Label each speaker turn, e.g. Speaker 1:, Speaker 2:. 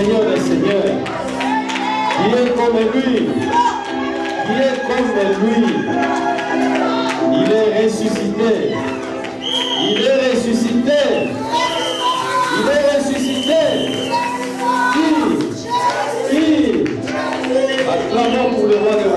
Speaker 1: Seigneur des Seigneurs. Il est comme lui. Il est comme lui. Il est ressuscité. Il est ressuscité. Il est ressuscité. Qui? Qui? Acclamons pour le roi de